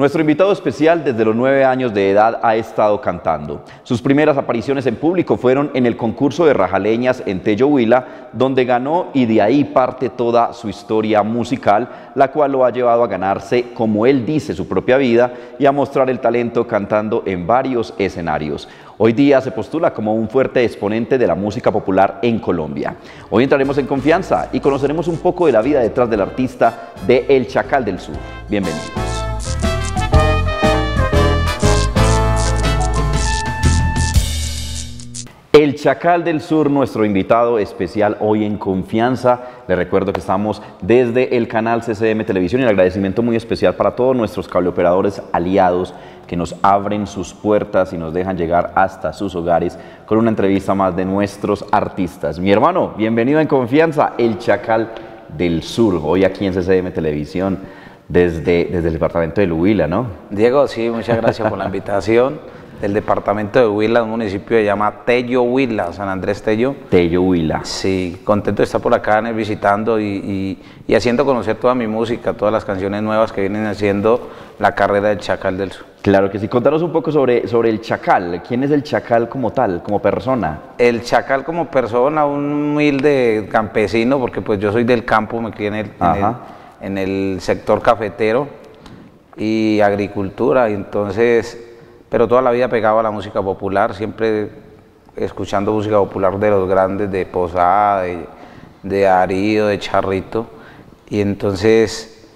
Nuestro invitado especial desde los nueve años de edad ha estado cantando. Sus primeras apariciones en público fueron en el concurso de rajaleñas en Tello Huila, donde ganó y de ahí parte toda su historia musical, la cual lo ha llevado a ganarse, como él dice, su propia vida y a mostrar el talento cantando en varios escenarios. Hoy día se postula como un fuerte exponente de la música popular en Colombia. Hoy entraremos en confianza y conoceremos un poco de la vida detrás del artista de El Chacal del Sur. Bienvenidos. El Chacal del Sur, nuestro invitado especial hoy en Confianza. Le recuerdo que estamos desde el canal CCM Televisión y el agradecimiento muy especial para todos nuestros cableoperadores aliados que nos abren sus puertas y nos dejan llegar hasta sus hogares con una entrevista más de nuestros artistas. Mi hermano, bienvenido en Confianza, El Chacal del Sur, hoy aquí en CCM Televisión desde, desde el departamento de Huila, ¿no? Diego, sí, muchas gracias por la invitación del departamento de Huila, un municipio que se llama Tello Huila, San Andrés Tello. Tello Huila. Sí, contento de estar por acá visitando y, y, haciendo conocer toda mi música, todas las canciones nuevas que vienen haciendo la carrera del Chacal del Sur. Claro que sí. Contanos un poco sobre, sobre el Chacal. ¿Quién es el Chacal como tal, como persona? El Chacal como persona, un humilde campesino, porque pues yo soy del campo, me crié en el, en el sector cafetero y agricultura, y entonces pero toda la vida pegado a la música popular, siempre escuchando música popular de los grandes, de Posada, de, de Arido, de Charrito, y entonces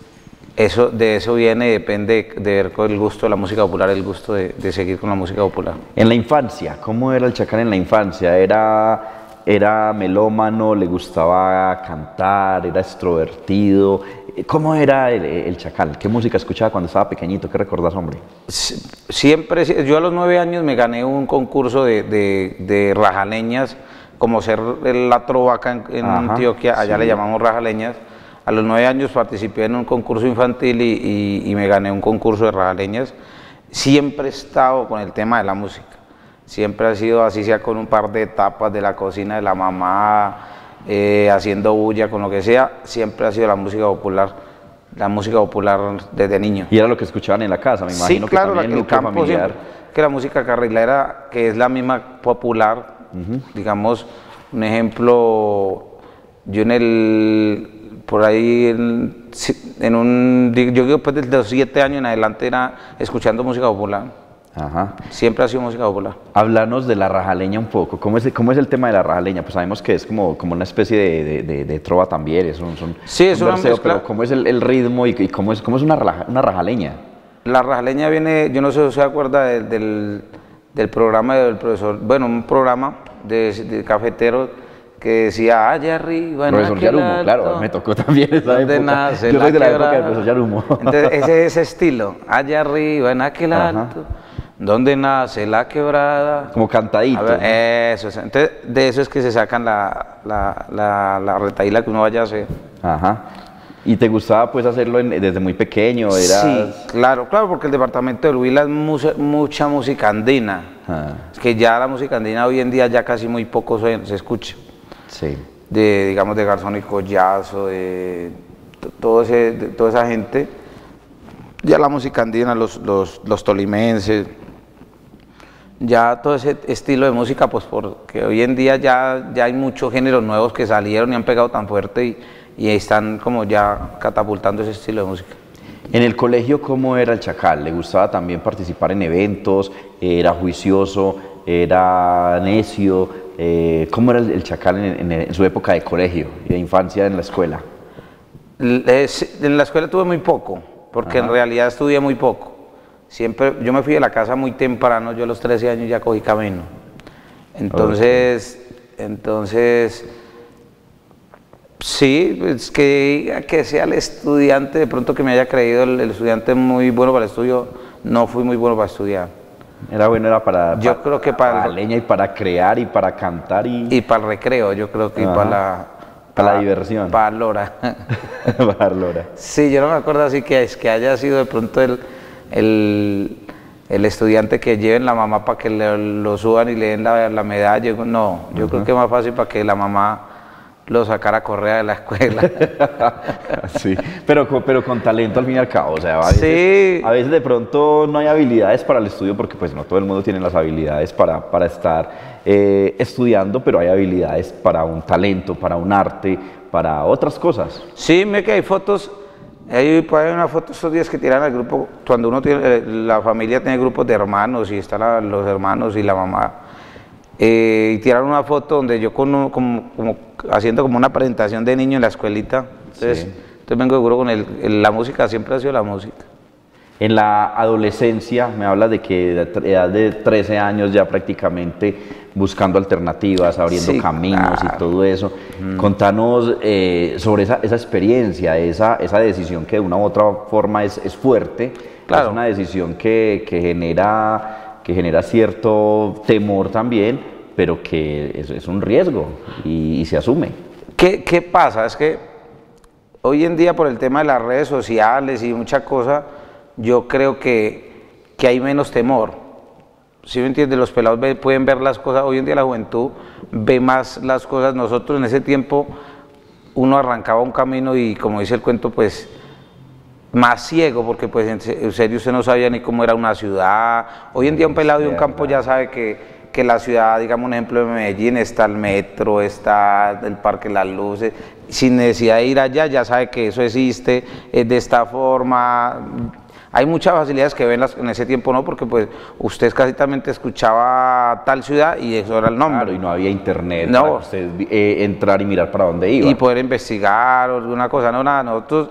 eso, de eso viene, depende de ver con el gusto de la música popular, el gusto de, de, seguir con la música popular. En la infancia, ¿cómo era el Chacal en la infancia? ¿Era era melómano, le gustaba cantar, era extrovertido. ¿Cómo era el, Chacal? ¿Qué música escuchaba cuando estaba pequeñito? ¿Qué recordás, hombre? Siempre, yo a los nueve años me gané un concurso de, de, rajaleñas, como ser la trova acá en, Antioquia, allá le llamamos rajaleñas. A los nueve años participé en un concurso infantil y, y me gané un concurso de rajaleñas. Siempre he estado con el tema de la música Siempre ha sido así, sea con un par de etapas de la cocina de la mamá, eh, haciendo bulla, con lo que sea, siempre ha sido la música popular, la música popular desde niño. Y era lo que escuchaban en la casa, me imagino sí, claro, que el campo familiar. que la música carrilera, que es la misma popular, digamos, un ejemplo, yo en el, por ahí, en, un, yo después de los siete años en adelante era escuchando música popular Ajá. Siempre ha sido música popular. Háblanos de la rajaleña un poco. ¿Cómo es, cómo es el tema de la rajaleña? Pues sabemos que es como, como una especie de, de, de, trova también, son, son sí, es una pero ¿cómo es el, el ritmo y, cómo es, cómo es una, una rajaleña? La rajaleña viene, yo no sé si se acuerda del, del, programa del profesor, bueno, un programa de, cafetero que decía allá arriba en Profesor Yarumo, claro, me tocó también esa época. Nace yo soy de la época del profesor Yarumo. Entonces, ese, ese estilo, allá arriba en aquel alto ¿Dónde nace la quebrada? Como cantadito. Eso es. Entonces, de eso es que se sacan la, la, la, la retaíla que uno vaya a hacer. Ajá. ¿Y te gustaba pues hacerlo desde muy pequeño? Sí, claro, claro, porque el departamento de Huila es mucha, música andina. Ah. Es que ya la música andina hoy en día ya casi muy poco se, se escucha. Sí. De, digamos, de Garzón y Collazo, de, todo ese, de toda esa gente. Ya la música andina, los, los, los tolimenses, ya todo ese estilo de música, pues porque hoy en día ya, ya hay muchos géneros nuevos que salieron y han pegado tan fuerte y, y están como ya catapultando ese estilo de música. En el colegio, ¿cómo era el Chacal? ¿Le gustaba también participar en eventos? ¿Era juicioso? ¿Era necio? Eh, ¿Cómo era el Chacal en, su época de colegio y de infancia en la escuela? En la escuela tuve muy poco, porque en realidad estudié muy poco. Siempre, yo me fui de la casa muy temprano, yo a los 13 años ya cogí camino. Entonces, entonces, sí, es que, que sea el estudiante, de pronto que me haya creído el, estudiante muy bueno para el estudio, no fui muy bueno para estudiar. Era bueno, era para, yo creo que para, la leña y para crear y para cantar y... Y para el recreo, yo creo que para la... Para, la diversión. Para Lora. para Lora. Sí, yo no me acuerdo así que es que haya sido de pronto el el, estudiante que lleven la mamá para que lo suban y le den la, medalla. No, yo creo que es más fácil para que la mamá lo sacara a correr de la escuela. sí, pero, pero con talento al fin y al cabo. O sea, a veces, a veces de pronto no hay habilidades para el estudio porque pues no todo el mundo tiene las habilidades para, para estar eh, estudiando, pero hay habilidades para un talento, para un arte, para otras cosas. Sí, me que hay fotos, hay, hay una foto estos días que tiran al grupo, cuando uno tiene, eh, la familia tiene grupos de hermanos y están los hermanos y la mamá eh, y tiraron una foto donde yo con, como, haciendo como una presentación de niño en la escuelita. Entonces, entonces vengo seguro con el, la música, siempre ha sido la música. En la adolescencia, me hablas de que de edad de 13 años ya prácticamente buscando alternativas, abriendo caminos y todo eso. Contanos eh, sobre esa, esa, experiencia, esa, esa decisión que de una u otra forma es, es fuerte, claro. es una decisión que, que genera que genera cierto temor también, pero que es, un riesgo y, se asume. ¿Qué, ¿Qué, pasa? Es que hoy en día por el tema de las redes sociales y mucha cosa, yo creo que, que hay menos temor. Si me entiendes, los pelados pueden ver las cosas, hoy en día la juventud ve más las cosas, nosotros en ese tiempo uno arrancaba un camino y como dice el cuento, pues más ciego, porque pues en serio usted no sabía ni cómo era una ciudad. Hoy en día un pelado de un campo ya sabe que, la ciudad, digamos un ejemplo de Medellín, está el metro, está el Parque Las Luces, sin necesidad de ir allá ya sabe que eso existe, es de esta forma. Hay muchas facilidades que ven en ese tiempo no, porque pues usted casi escuchaba tal ciudad y eso era el nombre. Claro, y no había internet no. para usted eh, entrar y mirar para dónde iba. Y poder investigar o alguna cosa, no, nada, nosotros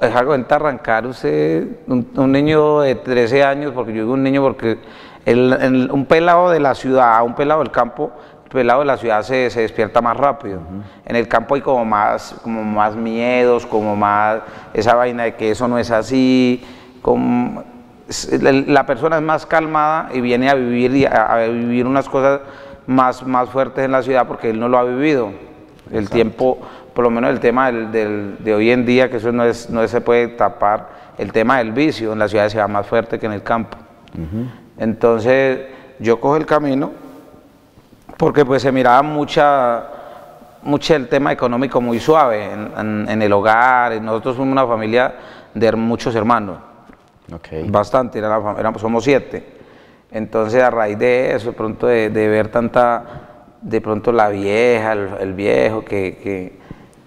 es algo de arrancar usted, un, niño de 13 años, porque yo digo un niño porque un pelado de la ciudad, un pelado del campo, el pelado de la ciudad se, se despierta más rápido. En el campo hay como más, como más miedos, como más esa vaina de que eso no es así, la persona es más calmada y viene a vivir, a, vivir unas cosas más, más fuertes en la ciudad porque él no lo ha vivido. El tiempo por lo menos el tema del, de hoy en día, que eso no, es, no se puede tapar, el tema del vicio en la ciudad se va más fuerte que en el campo. Entonces yo cojo el camino porque pues se miraba mucha, mucho el tema económico muy suave en, el hogar, nosotros somos una familia de muchos hermanos, bastante, éramos, somos siete. Entonces a raíz de eso, pronto de, ver tanta, de pronto la vieja, el, viejo, que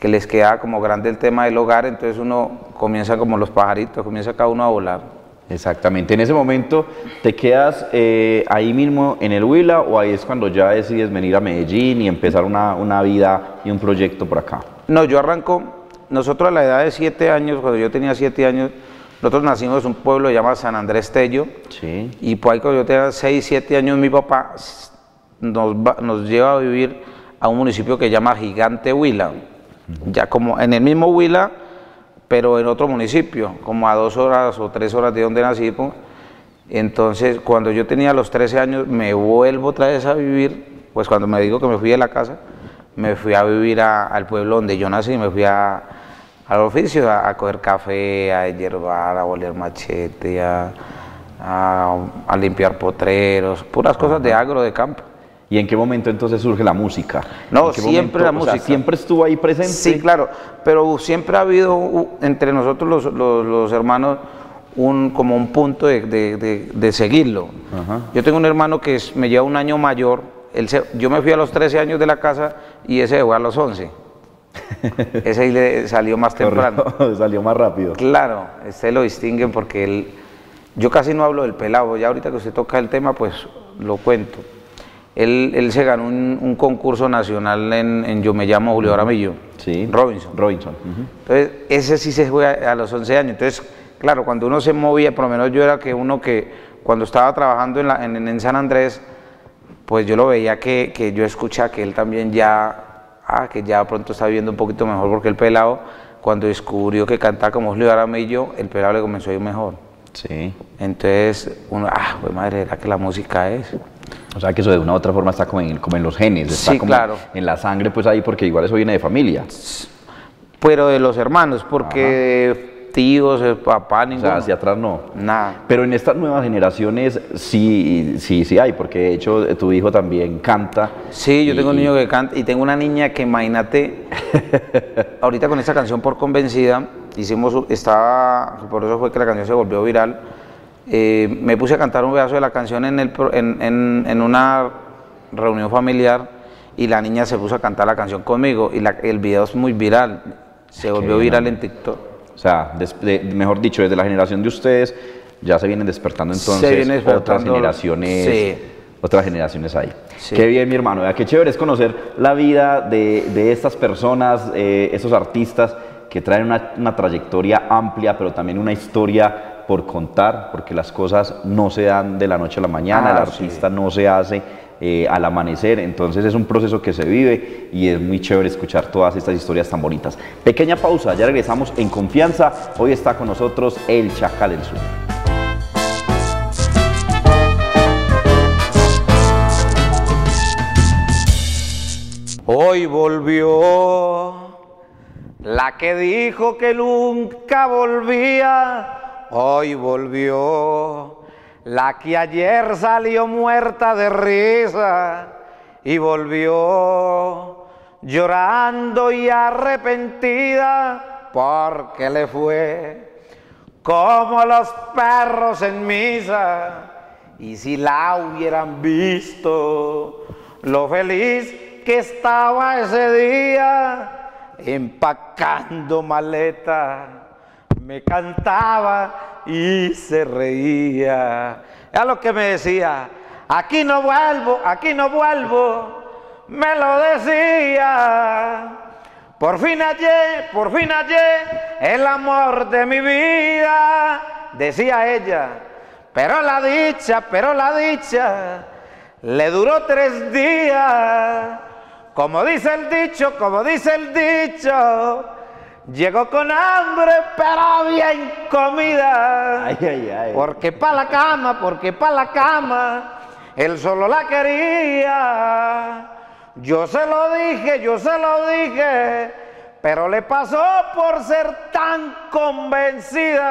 que les queda como grande el tema del hogar, entonces uno comienza como los pajaritos, comienza cada uno a volar. Exactamente, en ese momento te quedas eh, ahí mismo en el Huila o ahí es cuando ya decides venir a Medellín y empezar una, una, vida y un proyecto por acá. No, yo arranco, nosotros a la edad de siete años, cuando yo tenía siete años, nosotros nacimos en un pueblo que se llama San Andrés Tello sí. y por ahí cuando yo tenía seis, siete años mi papá nos, nos lleva a vivir a un municipio que se llama Gigante Huila ya como en el mismo Huila, pero en otro municipio, como a dos horas o tres horas de donde nací. Pues. Entonces, cuando yo tenía los 13 años, me vuelvo otra vez a vivir, pues cuando me digo que me fui de la casa, me fui a vivir al pueblo donde yo nací, me fui a, al oficio, a, coger café, a hierbar, a oler machete, a, a, limpiar potreros, puras cosas de agro, de campo. ¿Y en qué momento entonces surge la música? No, siempre la música. ¿Siempre estuvo ahí presente? Sí, claro, pero siempre ha habido entre nosotros los, hermanos un, como un punto de, seguirlo. Yo tengo un hermano que me lleva un año mayor, él yo me fui a los 13 años de la casa y ese fue a los 11. ese ahí le salió más temprano. salió más rápido. Claro, este lo distinguen porque él, yo casi no hablo del pelado, ya ahorita que usted toca el tema, pues lo cuento. Él, se ganó un, concurso nacional en, Yo me llamo Julio Aramillo. Sí. Robinson. Robinson. Entonces, ese sí se fue a, los 11 años. Entonces, claro, cuando uno se movía, por lo menos yo era que uno que cuando estaba trabajando en, San Andrés, pues yo lo veía que, yo escuchaba que él también ya, ah, que ya pronto está viviendo un poquito mejor porque el pelado, cuando descubrió que cantaba como Julio Aramillo, el pelado le comenzó a ir mejor. Sí. Entonces, uno, ah, pues madre, era que la música es. O sea que eso de una u otra forma está como en, como en los genes, está como en la sangre, pues ahí, porque igual eso viene de familia. Pero de los hermanos, porque tíos, el papá, ninguno. O sea, hacia atrás no. Nada. Pero en estas nuevas generaciones sí, sí, sí hay, porque de hecho tu hijo también canta. Sí, yo tengo un niño que canta y tengo una niña que imagínate, ahorita con esta canción por convencida, hicimos, estaba, por eso fue que la canción se volvió viral, eh, me puse a cantar un pedazo de la canción en, el, en, en, en una reunión familiar y la niña se puso a cantar la canción conmigo y la, el video es muy viral, se volvió viral en TikTok. O sea, mejor dicho, desde la generación de ustedes ya se vienen despertando entonces otras generaciones. Sí. Otras generaciones ahí. Qué bien, mi hermano. Qué chévere es conocer la vida de, de estas personas, eh, estos artistas que traen una, una trayectoria amplia, pero también una historia por contar, porque las cosas no se dan de la noche a la mañana, el ah, artista no se hace eh, al amanecer. Entonces es un proceso que se vive y es muy chévere escuchar todas estas historias tan bonitas. Pequeña pausa, ya regresamos en confianza. Hoy está con nosotros el Chacal del Sur. Hoy volvió la que dijo que nunca volvía. Hoy volvió la que ayer salió muerta de risa y volvió llorando y arrepentida porque le fue como los perros en misa. Y si la hubieran visto, lo feliz que estaba ese día, empacando maleta me cantaba y se reía. Era lo que me decía, aquí no vuelvo, aquí no vuelvo, me lo decía. Por fin hallé, por fin hallé el amor de mi vida, decía ella. Pero la dicha, pero la dicha, le duró tres días. Como dice el dicho, como dice el dicho, Llegó con hambre, pero bien comida. Ay, ay, ay. Porque para la cama, porque para la cama, él solo la quería. Yo se lo dije, yo se lo dije, pero le pasó por ser tan convencida.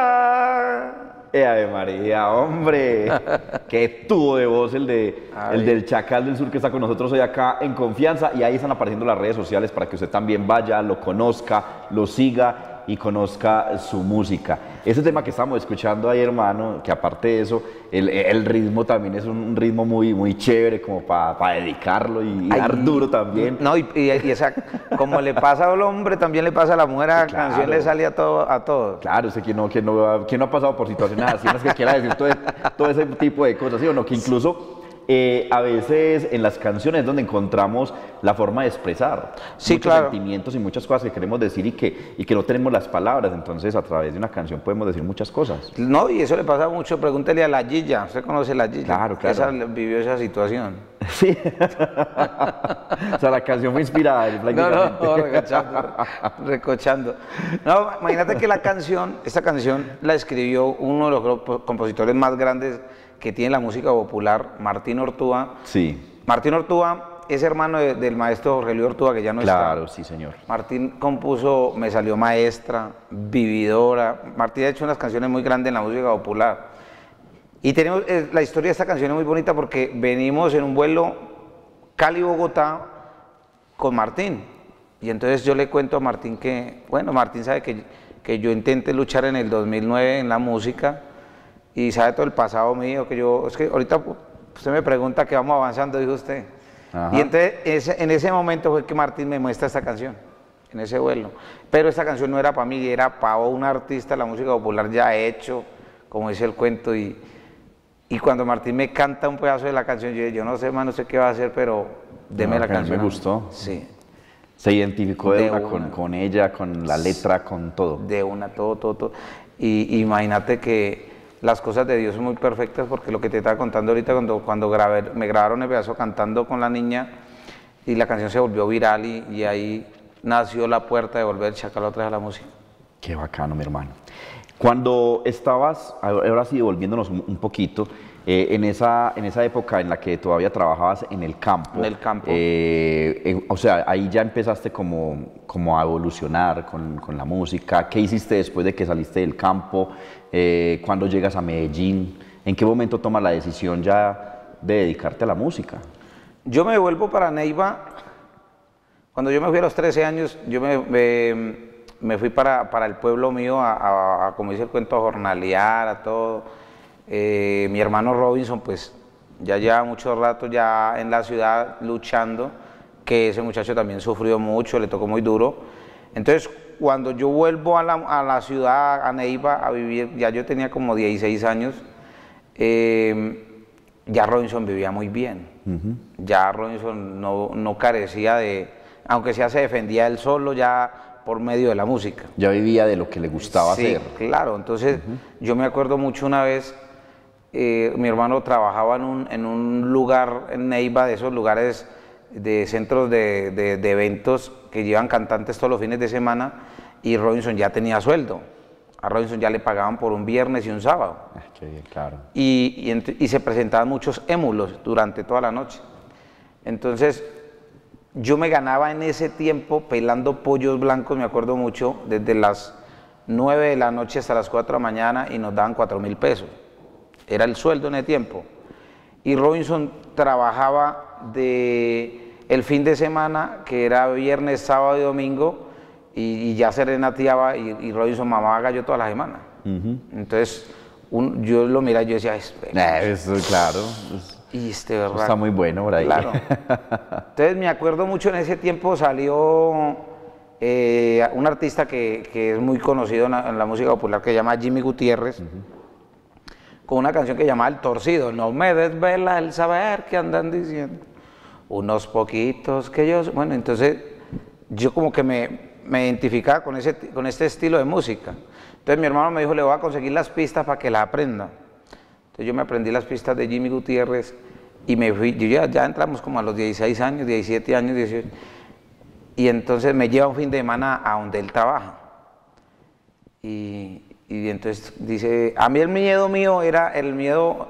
Eh, Ave María, hombre, qué tubo de voz el, de, el del Chacal del Sur que está con nosotros hoy acá en confianza. Y ahí están apareciendo las redes sociales para que usted también vaya, lo conozca, lo siga y conozca su música. Ese tema que estamos escuchando ahí, hermano, que aparte de eso, el, ritmo también es un ritmo muy, muy chévere como para dedicarlo y dar duro también. No, y, esa, como le pasa al hombre, también le pasa a la mujer, a la canción le sale a, todo, a todos. Claro, sé que no, que no, que no ha pasado por situaciones así, no es que quiera decir todo, todo ese tipo de cosas, ¿sí o no? Que incluso eh, a veces en las canciones es donde encontramos la forma de expresar muchos sentimientos y muchas cosas que queremos decir y que, y que no tenemos las palabras. Entonces, a través de una canción podemos decir muchas cosas. No, y eso le pasa mucho. Pregúntele a la Gilla. ¿Usted conoce a la Gilla? Claro, claro. Esa, vivió esa situación. Sí. o sea, la canción fue inspirada. No, no, recochando, recochando. No, imagínate que la canción, esta canción la escribió uno de los compositores más grandes que tiene la música popular, Martín Ortúa. Sí. Martín Ortúa es hermano del maestro Jorge Luis Ortúa, que ya no está. Claro, sí, señor. Martín compuso Me salió maestra, Vividora. Martín ha hecho unas canciones muy grandes en la música popular. Y tenemos, eh, la historia de esta canción es muy bonita porque venimos en un vuelo Cali-Bogotá con Martín. Y entonces yo le cuento a Martín que, bueno, Martín sabe que, que yo intenté luchar en el 2009 en la música y sabe todo el pasado mío, que yo, es que ahorita usted me pregunta que vamos avanzando, dijo usted. Y entonces en ese momento fue que Martín me muestra esta canción, en ese vuelo. Pero esta canción no era para mí, era para un artista la música popular ya hecho, como dice el cuento. Y, y cuando Martín me canta un pedazo de la canción, yo yo no sé más, no sé qué va a hacer, pero deme la canción. Me gustó. Sí. Se identificó de, una, Con, con, ella, con la letra, con todo. De una, todo, todo, todo. Y imagínate que las cosas de Dios son muy perfectas porque lo que te estaba contando ahorita cuando, cuando grabé, me grabaron el pedazo cantando con la niña y la canción se volvió viral y, ahí nació la puerta de volver chacal otra vez a la música. Qué bacano, mi hermano. Cuando estabas, ahora sí, volviéndonos un poquito, eh, en, esa, en esa época en la que todavía trabajabas en el campo. En el campo. Eh, o sea, ahí ya empezaste como, como a evolucionar con, con, la música. ¿Qué hiciste después de que saliste del campo? Eh, ¿Cuándo llegas a Medellín? ¿En qué momento tomas la decisión ya de dedicarte a la música? Yo me vuelvo para Neiva. Cuando yo me fui a los 13 años, yo me, me, fui para, para, el pueblo mío a, a, como dice el cuento, a jornalear, a todo eh, mi hermano Robinson, pues ya lleva mucho rato ya en la ciudad luchando, que ese muchacho también sufrió mucho, le tocó muy duro. Entonces, cuando yo vuelvo a la, ciudad, a Neiva, a vivir, ya yo tenía como 16 años, eh, ya Robinson vivía muy bien. Ya Robinson no, no, carecía de, aunque sea se defendía él solo ya por medio de la música. Ya vivía de lo que le gustaba sí, hacer. Claro, entonces yo me acuerdo mucho una vez eh, mi hermano trabajaba en un, en un, lugar en Neiva, de esos lugares de centros de, de, eventos que llevan cantantes todos los fines de semana, y Robinson ya tenía sueldo. A Robinson ya le pagaban por un viernes y un sábado. Ah, claro. y, y, y, se presentaban muchos émulos durante toda la noche. Entonces, yo me ganaba en ese tiempo pelando pollos blancos, me acuerdo mucho, desde las 9 de la noche hasta las 4 de la mañana y nos daban 4 mil pesos era el sueldo en el tiempo. Y Robinson trabajaba de el fin de semana, que era viernes, sábado y domingo, y, ya se renateaba y, Robinson mamaba gallo toda la semana. Entonces, yo lo miraba y yo decía, eh, eso, claro. Y este, ¿verdad? Está muy bueno por ahí. Claro. Entonces, me acuerdo mucho en ese tiempo salió eh, un artista que, es muy conocido en la, música popular que se llama Jimmy Gutiérrez con una canción que llamaba El Torcido. No me desvela el saber que andan diciendo. Unos poquitos que yo... Bueno, entonces yo como que me, me identificaba con, ese, con este estilo de música. Entonces mi hermano me dijo, le voy a conseguir las pistas para que la aprenda. Entonces yo me aprendí las pistas de Jimmy Gutiérrez y me fui, yo ya, ya entramos como a los 16 años, 17 años, 18. Y entonces me lleva un fin de semana a donde él trabaja. Y, y entonces dice, a mí el miedo mío era el miedo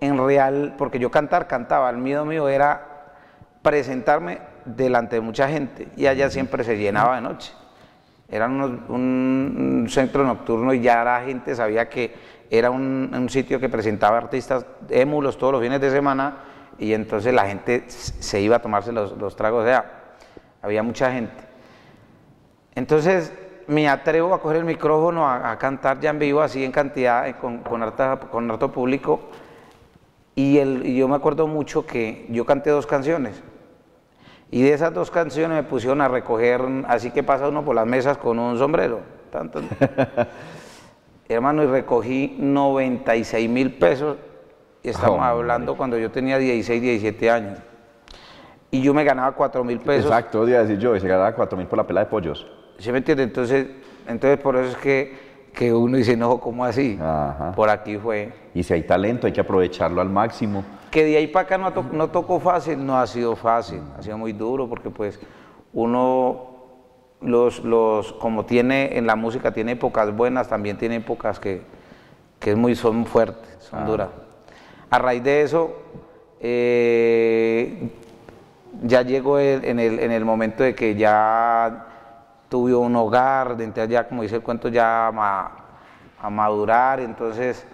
en real, porque yo cantar, cantaba, el miedo mío era presentarme delante de mucha gente y allá siempre se llenaba de noche. Era un, centro nocturno y ya la gente sabía que era un, sitio que presentaba artistas émulos todos los fines de semana y entonces la gente se iba a tomarse los, los tragos, o sea, había mucha gente. Entonces me atrevo a coger el micrófono a, cantar ya en vivo, así en cantidad, eh, con, con, con harto público. Y, el, yo me acuerdo mucho que yo canté dos canciones. Y de esas dos canciones me pusieron a recoger, así que pasa uno por las mesas con un sombrero. Tanto. Hermano, y recogí 96 mil pesos. Y estamos hablando cuando yo tenía 16, 17 años. Y yo me ganaba 4 mil pesos. Exacto, iba a decir yo, y se ganaba 4 mil por la pela de pollos. ¿Sí me entiende? Entonces, entonces por eso es que, que uno dice, no, ¿cómo así? Por aquí fue. Y si hay talento, hay que aprovecharlo al máximo. Que de ahí para acá no, no tocó fácil, no ha sido fácil, ha sido muy duro porque pues uno, los, los, como tiene en la música, tiene épocas buenas, también tiene épocas que, que muy, son fuertes, son ah. duras. A raíz de eso, eh, ya llegó en, el, en el momento de que ya tuve un hogar, entonces ya como dice el cuento ya a, madurar, entonces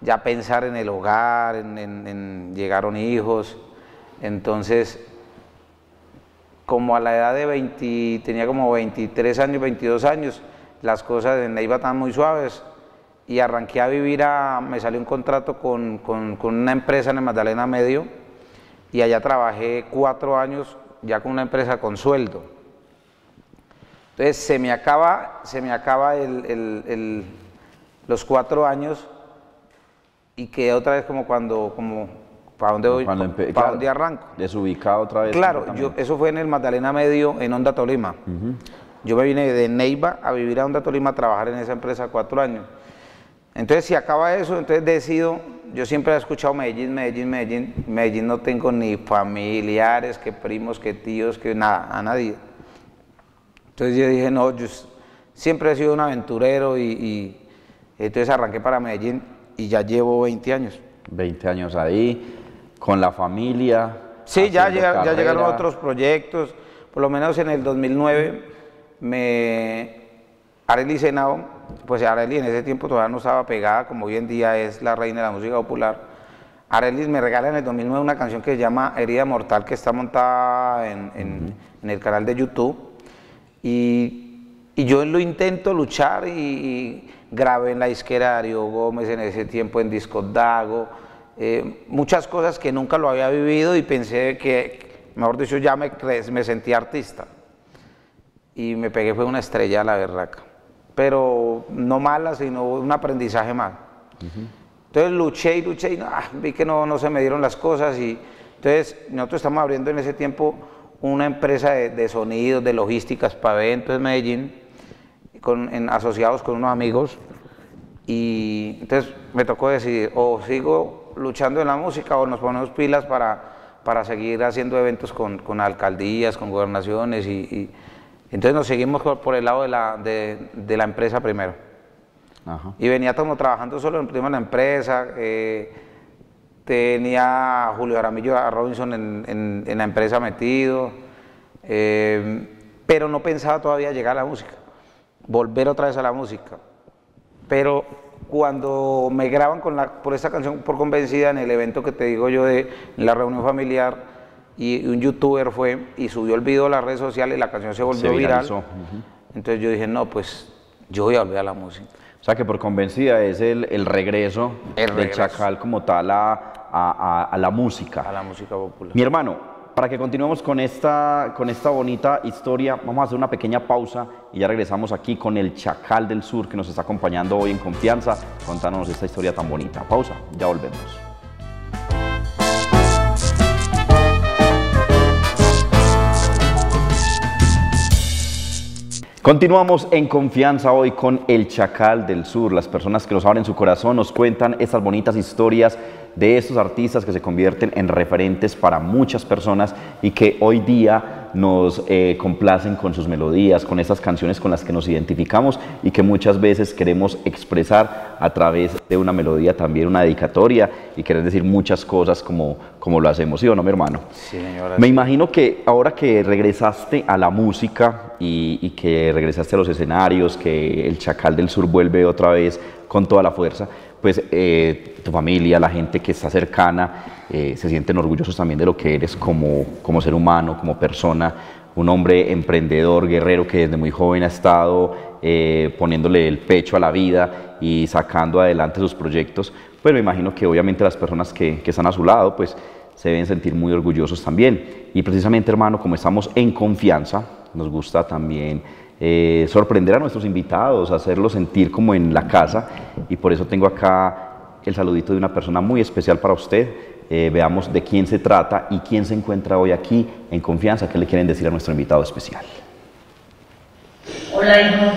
ya pensar en el hogar, en, llegaron hijos, entonces como a la edad de 20, tenía como 23 años, 22 años, las cosas en Neiva estaban muy suaves y arranqué a vivir a, me salió un contrato con, con, con una empresa en el Magdalena Medio y allá trabajé cuatro años ya con una empresa con sueldo. Entonces se me acaba, se me acaba los cuatro años y quedé otra vez como cuando, como, ¿para dónde voy? ¿Para dónde arranco? Desubicado otra vez. Claro, yo, eso fue en el Magdalena Medio, en Honda Tolima. Yo me vine de Neiva a vivir a Honda Tolima, a trabajar en esa empresa cuatro años. Entonces, si acaba eso, entonces decido, yo siempre he escuchado Medellín, Medellín, Medellín. Medellín no tengo ni familiares, que primos, que tíos, que nada, a nadie. Entonces yo dije, no, yo siempre he sido un aventurero y, Entonces arranqué para Medellín y ya llevo 20 años. 20 años ahí, con la familia. Sí, ya, ya llegaron otros proyectos. Por lo menos en el 2009 me... Arely Senao, pues Arely en ese tiempo todavía no estaba pegada, como hoy en día es la reina de la música popular. Arely me regala en el 2009 una canción que se llama Herida Mortal, que está montada en, el canal de YouTube. Y, yo lo intento luchar y, grabé en la disquera de Gómez en ese tiempo en Disco Dago. Eh, muchas cosas que nunca lo había vivido y pensé que, mejor dicho, ya me, me sentí artista. Y me pegué, fue una estrella a la berraca. Pero no mala, sino un aprendizaje más. Entonces luché y luché y ah, vi que no, no se me dieron las cosas y entonces nosotros estamos abriendo en ese tiempo una empresa de, de sonidos, de logísticas para eventos en Medellín, con, en, asociados con unos amigos y entonces me tocó decidir o sigo luchando en la música o nos ponemos pilas para, para seguir haciendo eventos con, con alcaldías, con gobernaciones y, entonces nos seguimos por, el lado de la, de, de la empresa primero. Y venía como trabajando solo en la empresa. Eh, tenía a Julio Aramillo a Robinson en, la empresa metido. Eh, pero no pensaba todavía llegar a la música, volver otra vez a la música. Pero cuando me graban con la, por esta canción por convencida en el evento que te digo yo de la reunión familiar y un youtuber fue y subió el video a las redes sociales y la canción se volvió viral. Entonces yo dije, no, pues yo voy a volver a la música. O sea que por convencida es el, el regreso del Chacal como tal a, a, la música. A la música popular. Mi hermano, para que continuemos con esta, con esta bonita historia, vamos a hacer una pequeña pausa y ya regresamos aquí con el Chacal del Sur que nos está acompañando hoy en confianza, contándonos esta historia tan bonita. Pausa, ya volvemos. Continuamos en confianza hoy con el Chacal del Sur. Las personas que nos abren su corazón nos cuentan estas bonitas historias de estos artistas que se convierten en referentes para muchas personas y que hoy día nos eh, complacen con sus melodías, con estas canciones con las que nos identificamos y que muchas veces queremos expresar a través de una melodía también una dedicatoria y querer decir muchas cosas como, como lo hacemos, ¿sí o no, mi hermano? Sí, señora. Me imagino que ahora que regresaste a la música y, y que regresaste a los escenarios, que el Chacal del Sur vuelve otra vez con toda la fuerza, pues eh, tu familia, la gente que está cercana, eh, se sienten orgullosos también de lo que eres como, como ser humano, como persona, un hombre emprendedor, guerrero que desde muy joven ha estado eh, poniéndole el pecho a la vida y sacando adelante sus proyectos, pues me imagino que obviamente las personas que, están a su lado, pues se deben sentir muy orgullosos también. Y precisamente, hermano, como estamos en confianza, nos gusta también eh, sorprender a nuestros invitados, hacerlos sentir como en la casa y por eso tengo acá el saludito de una persona muy especial para usted. Eh, veamos de quién se trata y quién se encuentra hoy aquí en confianza. ¿Qué le quieren decir a nuestro invitado especial? Hola hijo,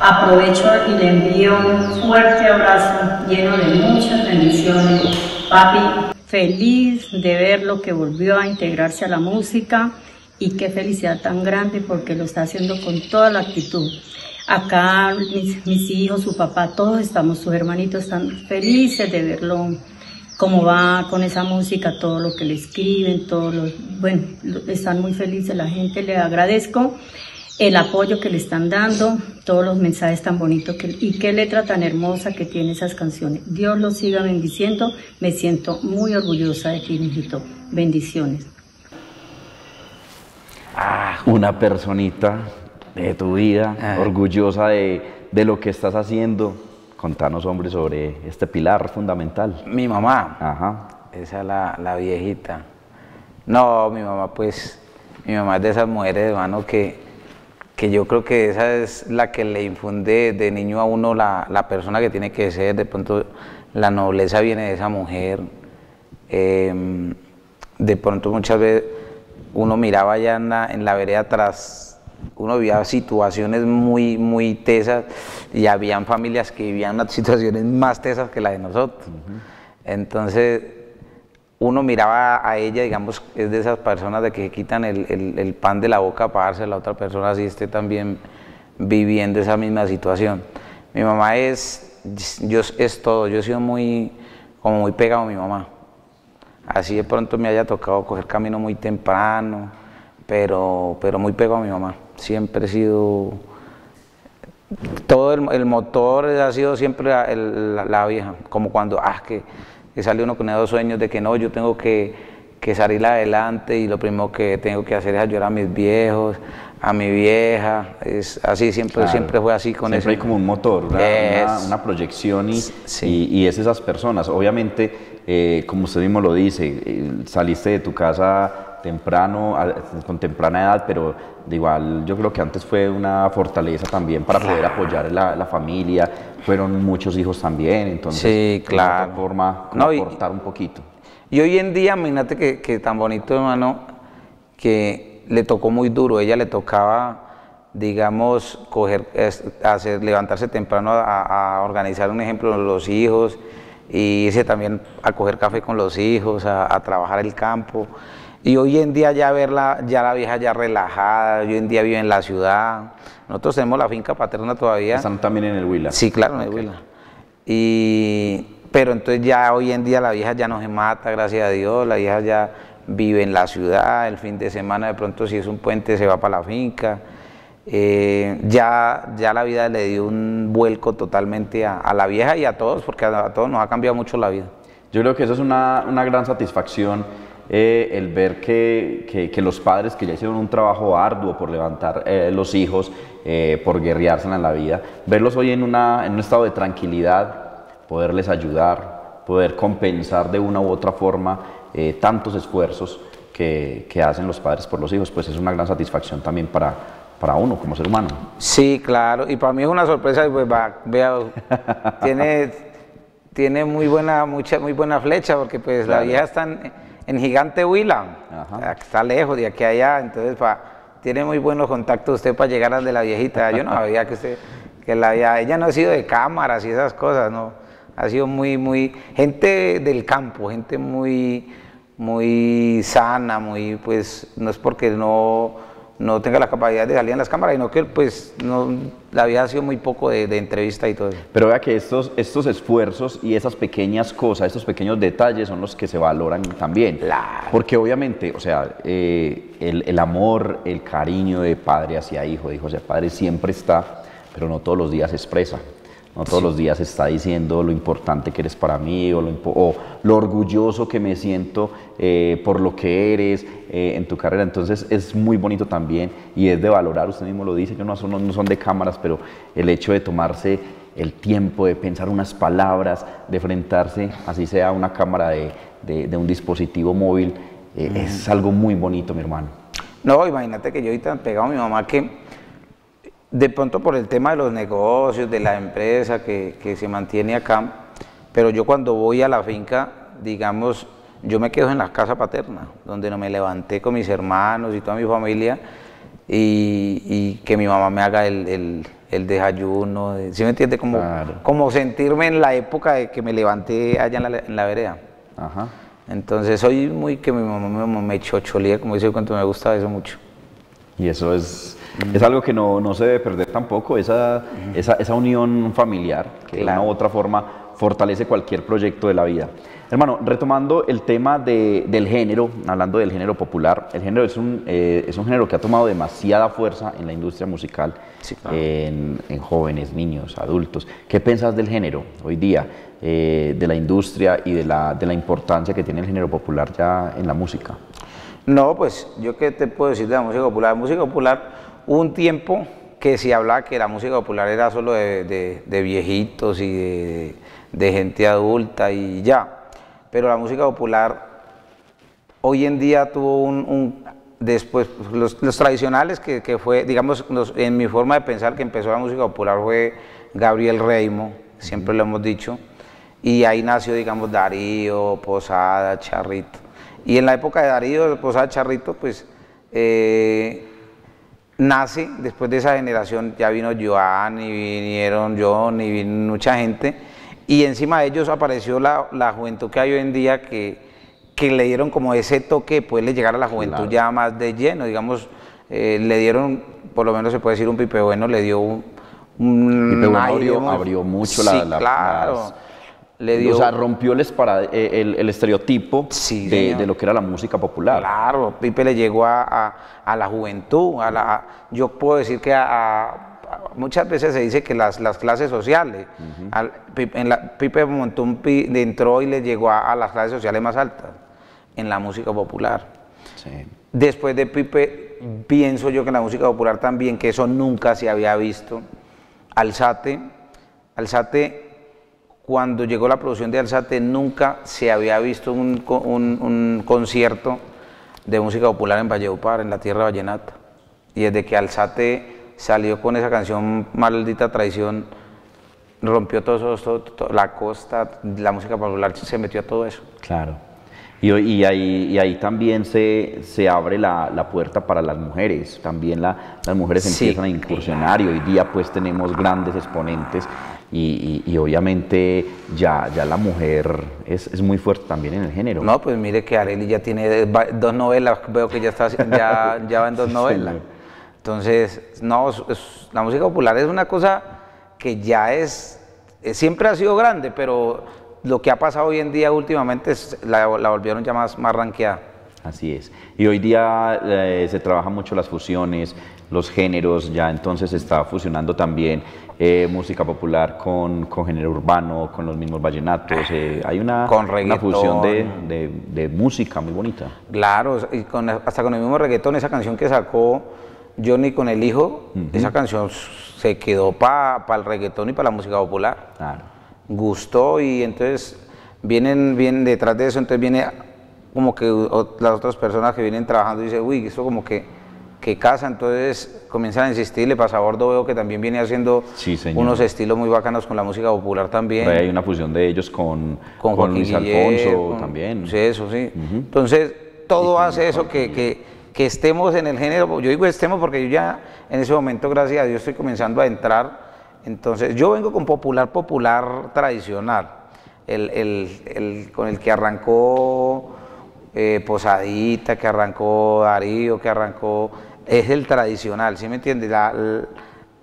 aprovecho y le envío un fuerte abrazo lleno de muchas bendiciones. Papi, feliz de verlo que volvió a integrarse a la música y qué felicidad tan grande porque lo está haciendo con toda la actitud. Acá mis, hijos, su papá, todos estamos, sus hermanitos están felices de verlo, cómo va con esa música, todo lo que le escriben, todos los, bueno, están muy felices, la gente le agradezco el apoyo que le están dando, todos los mensajes tan bonitos que, y qué letra tan hermosa que tiene esas canciones. Dios los siga bendiciendo, me siento muy orgullosa de ti, mijito. Bendiciones. Ah, una personita de tu vida, ah. orgullosa de, lo que estás haciendo. Contanos, hombre, sobre este pilar fundamental. Mi mamá. Ajá. Esa es la, viejita. No, mi mamá, pues, mi mamá es de esas mujeres, hermano, que, que yo creo que esa es la que le infunde de niño a uno la, persona que tiene que ser. De pronto, la nobleza viene de esa mujer. Em, de pronto, muchas veces uno miraba allá en la, en la vereda atrás, uno vivía situaciones muy, muy tesas y habían familias que vivían unas situaciones más tesas que la de nosotros. Entonces, uno miraba a ella, digamos, es de esas personas de que quitan el, pan de la boca para darse a la otra persona, así esté también viviendo esa misma situación. Mi mamá es, yo, es todo, yo he sido muy, como muy pegado a mi mamá. Así de pronto me haya tocado coger camino muy temprano, pero, pero muy pegado a mi mamá. Siempre he sido, todo el, motor ha sido siempre la, vieja, como cuando, ah, que, que sale uno con esos sueños de que no, yo tengo que que salir adelante y lo primero que tengo que hacer es ayudar a mis viejos, a mi vieja, es así, siempre, siempre fue así con eso. Siempre hay como un motor, una, proyección y, y, es esas personas. Obviamente, eh, como usted mismo lo dice, eh, saliste de tu casa temprano, con temprana edad, pero de igual yo creo que antes fue una fortaleza también para poder apoyar la, la, familia, fueron muchos hijos también, entonces sí, claro. de forma no, aportar un poquito. Y hoy en día, imagínate que, que tan bonito, hermano, que le tocó muy duro. Ella le tocaba, digamos, coger, hacer, levantarse temprano a, organizar un ejemplo los hijos y irse también a coger café con los hijos, a, trabajar el campo. Y hoy en día ya verla, ya la vieja ya relajada, hoy en día vive en la ciudad. Nosotros tenemos la finca paterna todavía. ¿Están también en el Huila? Sí, claro, en el Huila. Y pero entonces ya hoy en día la vieja ya no se mata, gracias a Dios, la vieja ya vive en la ciudad, el fin de semana de pronto si es un puente se va para la finca. Eh, ya, ya la vida le dio un vuelco totalmente a, la vieja y a todos, porque a, todos nos ha cambiado mucho la vida. Yo creo que eso es una, una gran satisfacción, eh, el ver que, que, los padres que ya hicieron un trabajo arduo por levantar eh, los hijos, por guerrearse en la vida, verlos hoy en, una, en un estado de tranquilidad, poderles ayudar, poder compensar de una u otra forma eh, tantos esfuerzos que, que, hacen los padres por los hijos, pues es una gran satisfacción también para, para uno como ser humano. Sí, claro, y para mí es una sorpresa, pues va, vea, tiene, tiene muy buena, mucha, muy buena flecha, porque pues la vieja está en, Gigante Huila, está lejos de aquí a allá, entonces tiene muy buenos contactos usted para llegar al de la viejita, yo no sabía que usted, que la, ella no ha sido de cámaras y esas cosas, ¿no? ha sido muy, muy, gente del campo, gente muy, muy sana, muy, pues, no es porque no, no tenga la capacidad de salir en las cámaras, sino que pues no, la vida ha sido muy poco de, entrevista y todo eso. Pero vea que estos, estos esfuerzos y esas pequeñas cosas, estos pequeños detalles son los que se valoran también. Claro. Porque obviamente, o sea, eh, el, el, amor, el cariño de padre hacia hijo, de hijo hacia padre siempre está, pero no todos los días se expresa. No todos los días está diciendo lo importante que eres para mí o lo, orgulloso que me siento eh, por lo que eres eh, en tu carrera. Entonces es muy bonito también y es de valorar, usted mismo lo dice, que no son, no son de cámaras, pero el hecho de tomarse el tiempo de pensar unas palabras, de enfrentarse, así sea una cámara de, un dispositivo móvil, eh, es algo muy bonito, mi hermano. No, imagínate que yo ahorita pegado a mi mamá que de pronto por el tema de los negocios, de la empresa que, se mantiene acá, pero yo cuando voy a la finca, digamos, yo me quedo en la casa paterna, donde no me levanté con mis hermanos y toda mi familia, y, que mi mamá me haga el, desayuno, ¿sí me entiende? Como, como sentirme en la época de que me levanté allá en la, vereda. Entonces soy muy que mi mamá me, me cholía, como dice cuánto me gusta eso mucho. Y eso es es algo que no, no, se debe perder tampoco, esa, esa, esa unión familiar, que de una u otra forma fortalece cualquier proyecto de la vida. Hermano, retomando el tema de, del género, hablando del género popular, el género es un, eh, es un género que ha tomado demasiada fuerza en la industria musical, en, en, jóvenes, niños, adultos. ¿Qué piensas del género hoy día, eh, de la industria y de la, de la importancia que tiene el género popular ya en la música? No, pues yo qué te puedo decir de la música popular. La música popular un tiempo que se hablaba que la música popular era solo de, viejitos y de, gente adulta y ya, pero la música popular hoy en día tuvo un, después, los, tradicionales que, fue, digamos, en mi forma de pensar que empezó la música popular fue Gabriel Reimo, siempre lo hemos dicho, y ahí nació, digamos, Darío, Posada, Charrito. Y en la época de Darío, Posada, Charrito, pues... Eh, nace, después de esa generación ya vino Joan y vinieron John y vino mucha gente, y encima de ellos apareció la, juventud que hay hoy en día que, que, le dieron como ese toque de le llegar a la juventud ya más de lleno, digamos, eh, le dieron, por lo menos se puede decir un pipe bueno, le dio un abrió, abrió, mucho la, la, claro. Le dio, o sea, rompió el, eh, el, el estereotipo de, de, lo que era la música popular. Claro, Pipe le llegó a, a, la juventud, a la, yo puedo decir que a, muchas veces se dice que las, las clases sociales, en la, Pipe montó un, entró y le llegó a, las clases sociales más altas en la música popular. Después de Pipe, pienso yo que en la música popular también, que eso nunca se había visto. Alzate, Alzate, cuando llegó la producción de Alzate, nunca se había visto un, un, concierto de música popular en Valledupar, en la tierra vallenata. Y desde que Alzate salió con esa canción Maldita Traición, rompió todo eso, la costa, la música popular se metió a todo eso. Claro. Y, y, ahí, y ahí, también se, se abre la, la, puerta para las mujeres, también la, las mujeres empiezan a incursionar y hoy día pues tenemos grandes exponentes y, y obviamente ya, ya la mujer es, es, muy fuerte también en el género. No, pues mire que Areli ya tiene dos novelas, veo que ya, está, ya, ya va en dos novelas. Entonces, no, la música popular es una cosa que ya es, siempre ha sido grande, pero lo que ha pasado hoy en día últimamente la, volvieron ya más, más ranqueada. Así es. Y hoy día eh, se trabaja mucho las fusiones, los géneros, ya entonces está fusionando también eh, música popular con, con, género urbano, con los mismos vallenatos. Eh, hay una, una fusión de, de, música muy bonita. Claro, y con, hasta con el mismo reggaetón, esa canción que sacó Johnny con el hijo, esa canción se quedó para el reggaetón y para la música popular. Gustó y entonces vienen, vienen detrás de eso, entonces viene como que las otras personas que vienen trabajando y dicen, uy, esto como que, que casa, entonces comienzan a insistirle, pasa bordo veo que también viene haciendo unos estilos muy bacanos con la música popular también. hay una fusión de ellos con, con, Luis Alfonso también. Sí, eso sí. Entonces, todo hace eso que que estemos en el género, yo digo estemos porque yo ya en ese momento, gracias a Dios, estoy comenzando a entrar, entonces yo vengo con popular, popular tradicional, el, con el que arrancó eh, Posadita, que arrancó Darío, que arrancó, es el tradicional, ¿sí me entiendes?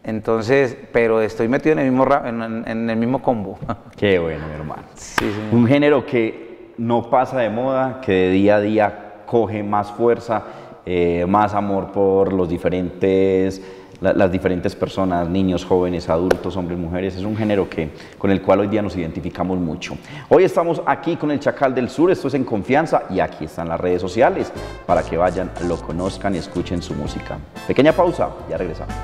entonces, pero estoy metido en el mismo, en, el mismo combo. Qué bueno, mi hermano. Un género que no pasa de moda, que de día a día coge más fuerza eh, más amor por los diferentes, las diferentes personas, niños, jóvenes, adultos, hombres, mujeres. Es un género que, con el cual hoy día nos identificamos mucho. Hoy estamos aquí con el Chacal del Sur, esto es en confianza y aquí están las redes sociales para que vayan, lo conozcan y escuchen su música. Pequeña pausa, ya regresamos.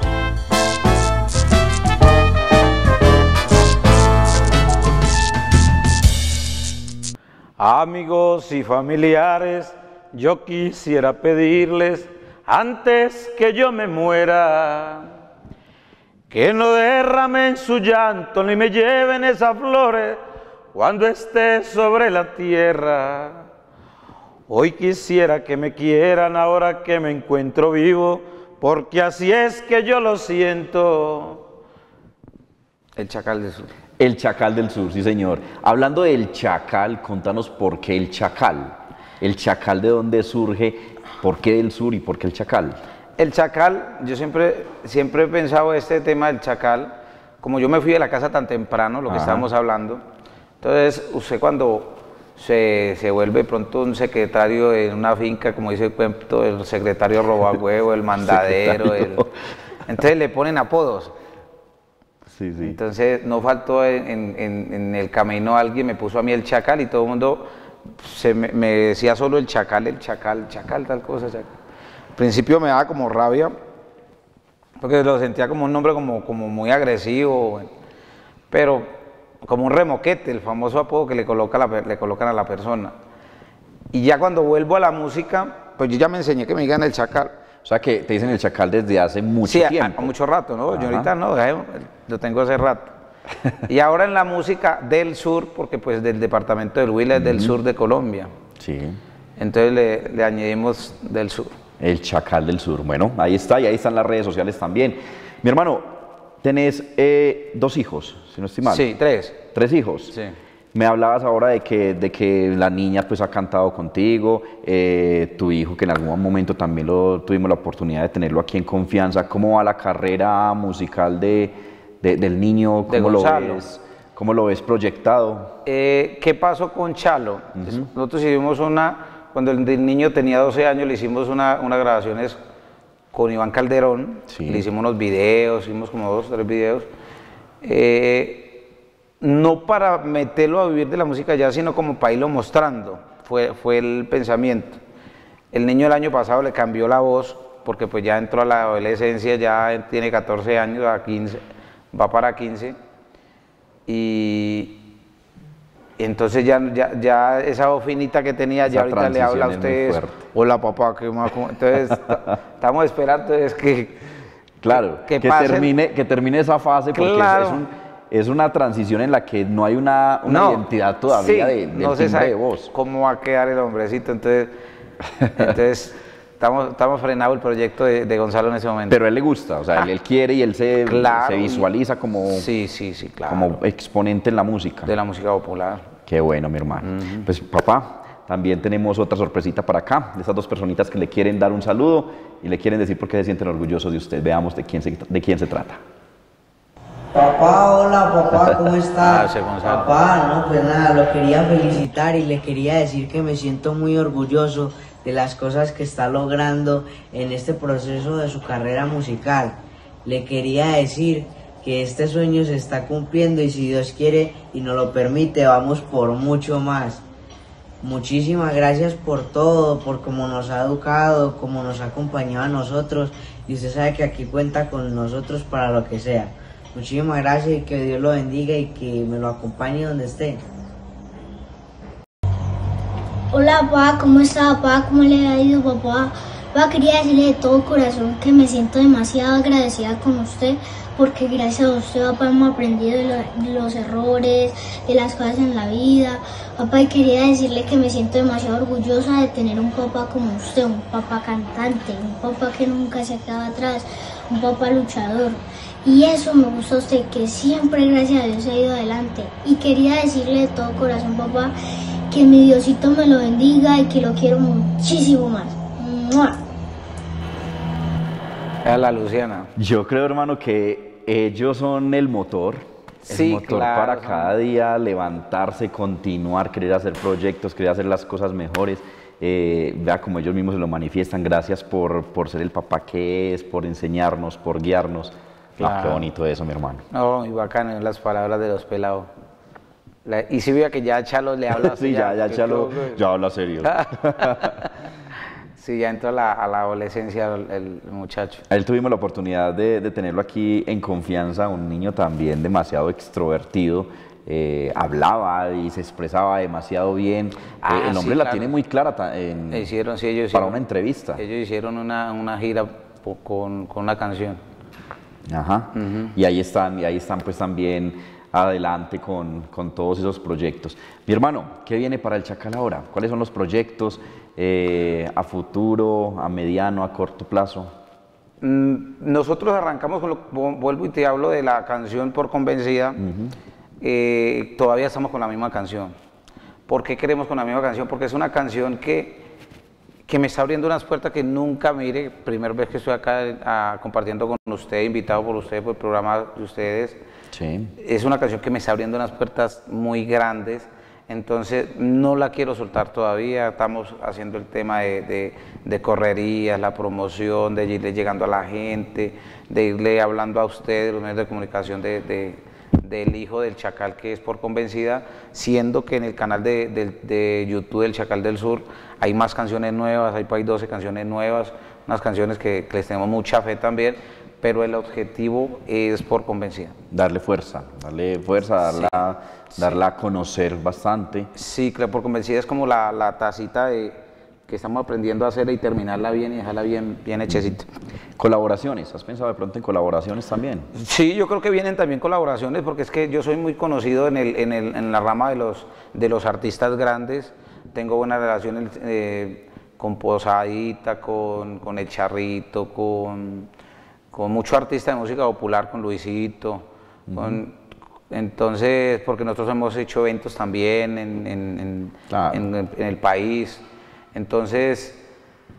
Amigos y familiares, yo quisiera pedirles antes que yo me muera, que no derramen su llanto ni me lleven esas flores cuando esté sobre la tierra. Hoy quisiera que me quieran ahora que me encuentro vivo, porque así es que yo lo siento. El Chacal del Sur. El Chacal del Sur, sí señor. Hablando del Chacal, contanos por qué el Chacal el chacal de dónde surge, por qué del sur y por qué el chacal. El chacal, yo siempre, siempre he pensado este tema del chacal, como yo me fui de la casa tan temprano, lo que estábamos hablando, entonces usted cuando se, se, vuelve pronto un secretario en una finca, como dice el cuento, el secretario roba huevo, el mandadero, entonces le ponen apodos. Sí, sí. Entonces no faltó en, en, en, el camino alguien me puso a mí el chacal y todo el mundo se me, decía solo el chacal, el chacal, chacal, tal cosa. Al principio me daba como rabia, porque lo sentía como un nombre como, como muy agresivo, pero como un remoquete, el famoso apodo que le, coloca le colocan a la persona. Y ya cuando vuelvo a la música, pues yo ya me enseñé que me digan el chacal. O sea que te dicen el chacal desde hace mucho sí, tiempo. A, mucho rato, ¿no? Yo ahorita no, lo tengo hace rato y ahora en la música del sur, porque pues del departamento del Huila es del sur de Colombia. Sí. Entonces le, le, añadimos del sur. El Chacal del Sur. Bueno, ahí está, y ahí están las redes sociales también. Mi hermano, tenés eh, dos hijos, si no estoy mal. Sí, tres. Tres hijos. Sí. Me hablabas ahora de que, de que la niña pues ha cantado contigo, eh, tu hijo que en algún momento también lo, tuvimos la oportunidad de tenerlo aquí en confianza. ¿Cómo va la carrera musical de, del niño? ¿Cómo lo ves? ¿Cómo lo ves proyectado? Eh, ¿Qué pasó con Chalo? Nosotros hicimos una, cuando el, niño tenía 12 años, le hicimos una, unas grabaciones con Iván Calderón, le hicimos unos videos, hicimos como dos, tres videos. Eh, no para meterlo a vivir de la música ya, sino como para irlo mostrando, fue, fue el pensamiento. El niño el año pasado le cambió la voz, porque pues ya entró a la adolescencia, ya tiene 14 años, a 15, va para 15 y entonces ya, ya, esa voz finita que tenía, ya ahorita le habla a ustedes, hola papá, ¿qué más? Entonces estamos esperando es que... Claro, que, termine, que termine esa fase porque es, una transición en la que no hay una, identidad todavía de, no de voz. ¿Cómo va a quedar el hombrecito? Entonces, entonces Estamos, estamos frenado el proyecto de, Gonzalo en ese momento. Pero a él le gusta, o sea, él, quiere y él se, se visualiza como, sí, sí, sí, claro. como exponente en la música. De la música popular. Qué bueno, mi hermano. Pues papá, también tenemos otra sorpresita para acá, de esas dos personitas que le quieren dar un saludo y le quieren decir por qué se sienten orgullosos de usted. Veamos de quién se, de quién se trata. Papá, hola papá, ¿cómo estás? papá, no, pues nada, lo quería felicitar y le quería decir que me siento muy orgulloso de las cosas que está logrando en este proceso de su carrera musical. Le quería decir que este sueño se está cumpliendo y si Dios quiere y nos lo permite, vamos por mucho más. Muchísimas gracias por todo, por cómo nos ha educado, cómo nos ha acompañado a nosotros y usted sabe que aquí cuenta con nosotros para lo que sea. Muchísimas gracias y que Dios lo bendiga y que me lo acompañe donde esté. Hola papá, ¿cómo está papá? ¿Cómo le ha ido papá? Papá, quería decirle de todo corazón que me siento demasiado agradecida con usted porque gracias a usted papá hemos aprendido de, los errores, de las cosas en la vida. Papá, y quería decirle que me siento demasiado orgullosa de tener un papá como usted, un papá cantante, un papá que nunca se queda atrás, un papá luchador. Y eso me gusta a usted, que siempre gracias a Dios ha ido adelante. Y quería decirle de todo corazón papá que mi Diosito me lo bendiga y que lo quiero muchísimo más. A la Luciana. Yo creo, hermano, que ellos son el motor. El motor para cada día levantarse, continuar, querer hacer proyectos, querer hacer las cosas mejores. Eh, vea como ellos mismos se lo manifiestan. Gracias por, por ser el papá que es, por enseñarnos, por guiarnos. Ah, qué bonito eso, mi hermano. No, y bacano las palabras de los pelados y si vea que ya Chalo le habla sí, ya, ya Chalo ya habla serio. sí, ya entró a la, adolescencia el, muchacho. él tuvimos la oportunidad de, tenerlo aquí en confianza, un niño también demasiado extrovertido. Eh, hablaba y se expresaba demasiado bien. Eh, ah, el hombre la tiene muy clara en, hicieron, sí, ellos para una entrevista. Ellos hicieron una, una gira con, con, una canción. Ajá. Y ahí están, y ahí están pues también adelante con, con, todos esos proyectos. Mi hermano, ¿qué viene para el Chacal ahora? ¿Cuáles son los proyectos eh, a futuro, a mediano, a corto plazo? Mm, nosotros arrancamos con lo, vuelvo y te hablo de la canción por convencida, eh, todavía estamos con la misma canción. ¿Por qué queremos con la misma canción? Porque es una canción que, que me está abriendo unas puertas que nunca, mire, primera vez que estoy acá compartiendo con usted, invitado por usted, por el programa de ustedes, es una canción que me está abriendo unas puertas muy grandes, entonces no la quiero soltar todavía, estamos haciendo el tema de, correrías, la promoción, de irle llegando a la gente, de irle hablando a ustedes, los medios de comunicación del hijo del Chacal que es por convencida, siendo que en el canal de, YouTube del Chacal del Sur hay más canciones nuevas, hay, hay 12 canciones nuevas, unas canciones que les tenemos mucha fe también, pero el objetivo es por convencida. Darle fuerza, darle fuerza, darla, a conocer bastante. Sí, claro, por convencida es como la, la tacita de, que estamos aprendiendo a hacer y terminarla bien y dejarla bien, bien hechecita. ¿Colaboraciones? ¿Has pensado de pronto en colaboraciones también? Sí, yo creo que vienen también colaboraciones porque es que yo soy muy conocido en, el, en, el, en la rama de los, de los artistas grandes, tengo buenas relaciones eh, con Posadita, con, con El Charrito, con con mucho artista de música popular, con Luisito, entonces, porque nosotros hemos hecho eventos también en, en, el país, entonces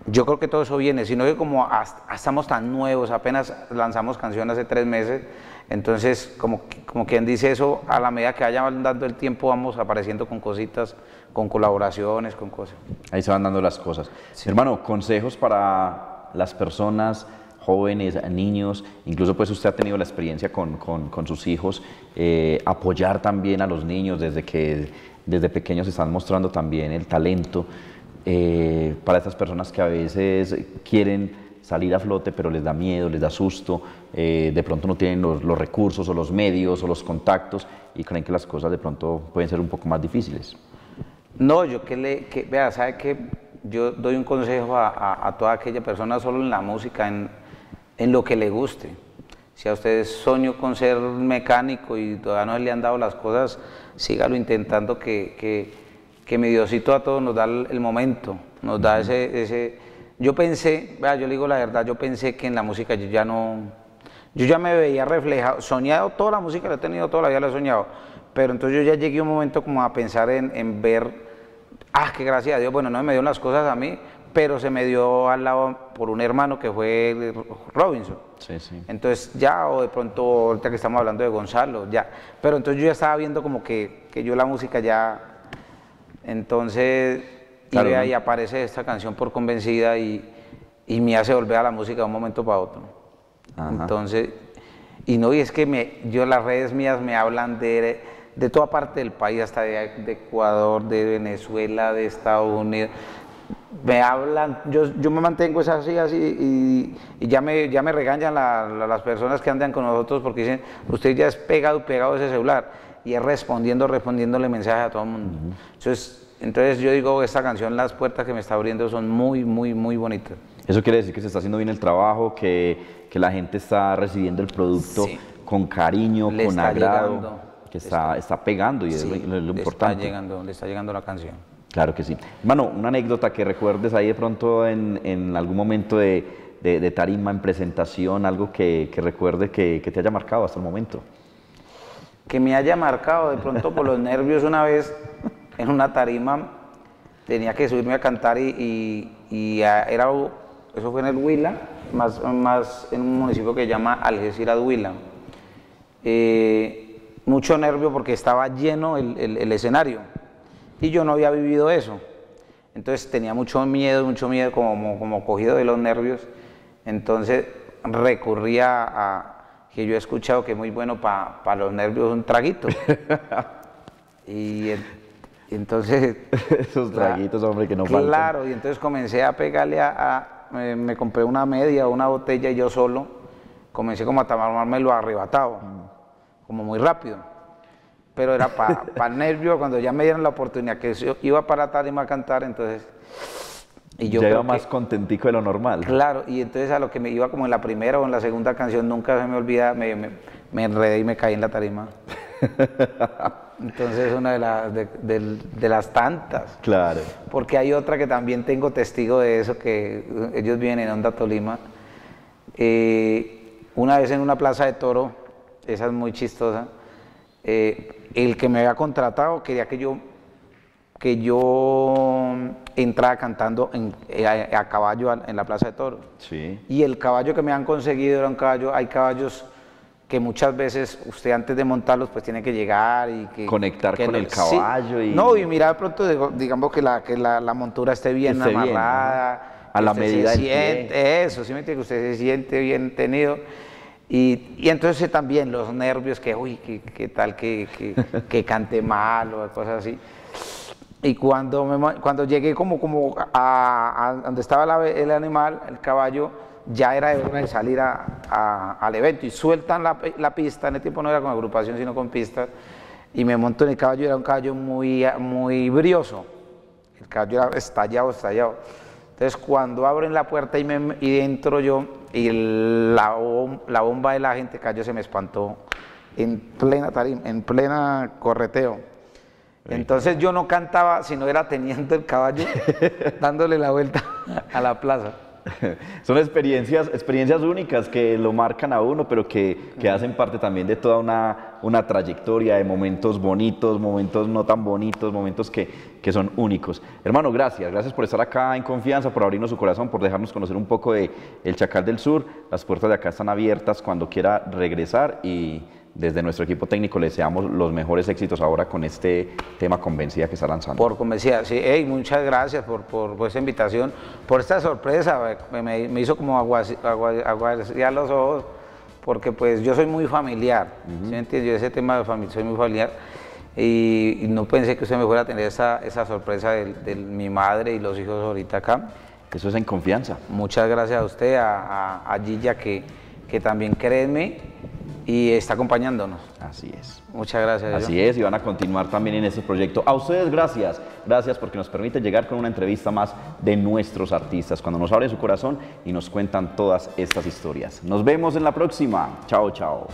yo creo que todo eso viene, sino que como estamos tan nuevos, apenas lanzamos canción hace tres meses, entonces como, como quien dice eso, a la medida que vaya dando el tiempo vamos apareciendo con cositas, con colaboraciones, con cosas. Ahí se van dando las cosas. Hermano, consejos para las personas jóvenes, niños, incluso pues usted ha tenido la experiencia con, con, sus hijos, eh, apoyar también a los niños desde que desde pequeños están mostrando también el talento. Eh, para estas personas que a veces quieren salir a flote, pero les da miedo, les da susto, eh, de pronto no tienen los, recursos o los medios o los contactos y creen que las cosas de pronto pueden ser un poco más difíciles. No, yo que le, que, vea, sabe que yo doy un consejo a, toda aquella persona solo en la música, en, en, lo que le guste. Si a ustedes sueño con ser mecánico y todavía no le han dado las cosas, sígalo intentando que, que que mi Diosito a todos nos da el, momento, nos da ese, ese... Yo pensé, vea, yo le digo la verdad, yo pensé que en la música yo ya no... Yo ya me veía reflejado, soñado toda la música, la he tenido toda la vida, la he soñado, pero entonces yo ya llegué un momento como a pensar en, ver, ah, que gracias a Dios, bueno, no me dio las cosas a mí, pero se me dio al lado por un hermano que fue Robinson. Sí, sí. Entonces ya, o de pronto, ahorita que estamos hablando de Gonzalo, ya, pero entonces yo ya estaba viendo como que, que yo la música ya entonces, y ahí aparece esta canción por convencida y, me hace volver a la música de un momento para otro. Entonces, y no, y es que me, yo las redes mías me hablan de, de toda parte del país, hasta de, Ecuador, de Venezuela, de Estados Unidos. Me hablan, yo, yo me mantengo así, así, y, ya, me, ya me regañan las personas que andan con nosotros porque dicen, usted ya es pegado, pegado ese celular y es respondiendo, respondiéndole mensajes a todo el mundo. entonces, entonces yo digo, esta canción, las puertas que me está abriendo son muy, muy, muy bonitas. Eso quiere decir que se está haciendo bien el trabajo, que, que la gente está recibiendo el producto con cariño, con agrado, que está, está, pegando y es lo, importante. Está llegando, le está llegando la canción. Claro que sí. Mano, una anécdota que recuerdes ahí de pronto en, en algún momento de, de, tarima, en presentación, algo que, que recuerdes que, que te haya marcado hasta el momento que me haya marcado de pronto por los nervios una vez en una tarima, tenía que subirme a cantar y, era, eso fue en el Huila, más, más en un municipio que se llama Algeciras Huila. Eh, mucho nervio porque estaba lleno el, escenario y yo no había vivido eso. Entonces tenía mucho miedo, mucho miedo, como, como cogido de los nervios. Entonces recurría a, que yo he escuchado que es muy bueno para los nervios un traguito. y, entonces... Esos traguitos, hombre, que no faltan. Claro, y entonces comencé a pegarle a... me compré una media, una botella y yo solo comencé como a tomármelo arrebatado, como muy rápido. Pero era para el nervio, cuando ya me dieron la oportunidad que yo iba para tarima a cantar, entonces y yo ya más contentico de lo normal. Claro, y entonces a lo que me iba como en la primera o en la segunda canción, nunca se me olvida, me, me, enredé y me caí en la tarima. entonces es una de, de, las tantas. Claro. Porque hay otra que también tengo testigo de eso, que ellos vienen en Onda Tolima. Eh, una vez en una plaza de toro, esa es muy chistosa, eh, el que me había contratado quería que yo que yo entraba cantando eh, a, caballo en la Plaza de Toro. Sí. Y el caballo que me han conseguido era un caballo, hay caballos que muchas veces usted antes de montarlos pues tiene que llegar y que... Conectar con el caballo y... No, y mira de pronto digamos que la, que la, montura esté bien amarrada. A la medida se siente, Eso, sí me entiende, que usted se siente bien tenido. Y, y, entonces también los nervios, que uy, qué tal que, que, que cante mal o cosas así. Y cuando, cuando llegué como, como a, donde estaba el animal, el caballo, ya era hora de salir a, al evento y sueltan la, la, pista, en el tiempo no era con agrupación sino con pistas, y me monto en el caballo, era un caballo muy, muy brioso, el caballo era estallado, estallado. Entonces cuando abren la puerta y, me, y entro yo, y la, la bomba de la gente cayó, se me espantó en plena tarima, en plena correteo. Entonces yo no cantaba, sino era teniendo el caballo, dándole la vuelta a la plaza. Son experiencias, experiencias únicas que lo marcan a uno, pero que, que hacen parte también de toda una, una trayectoria de momentos bonitos, momentos no tan bonitos, momentos que, que son únicos. Hermano, gracias, gracias por estar acá en confianza, por abrirnos su corazón, por dejarnos conocer un poco de El Chacal del Sur. Las puertas de acá están abiertas cuando quiera regresar y desde nuestro equipo técnico le deseamos los mejores éxitos ahora con este tema Convencida que está lanzando. Por Convencida, sí, hey, muchas gracias por, por, esta invitación, por esta sorpresa, me, me hizo como aguas, los ojos, porque pues yo soy muy familiar, ¿sí me entiendes? Yo ese tema de familia soy muy familiar y, no pensé que usted me fuera a tener esa, esa sorpresa de, mi madre y los hijos ahorita acá. Eso es en confianza. Muchas gracias a usted, a, a, Gilla, que, que también créeme y está acompañándonos. Así es. Muchas gracias. Así es, y van a continuar también en este proyecto. A ustedes gracias, gracias porque nos permite llegar con una entrevista más de nuestros artistas, cuando nos abren su corazón y nos cuentan todas estas historias. Nos vemos en la próxima. Chao, chao.